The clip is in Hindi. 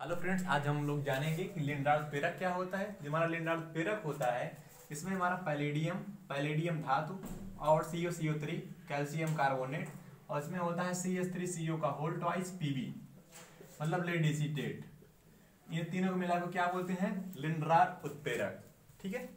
हेलो फ्रेंड्स आज हम लोग जानेंगे कि लिंडार्ड पेरक क्या होता है। जो हमारा लिंडार्ड पेरक होता है, इसमें हमारा पैलेडियम पैलेडियम धातु और C O C O three calcium carbonate, और इसमें होता है सी एस थ्री सी ओ का होल ट्वाइस पीबी मतलब लेडिसीटेट ये तीनों को मिलाकर क्या बोलते हैं? लिंडार्ड उत्पेरक ठीक है?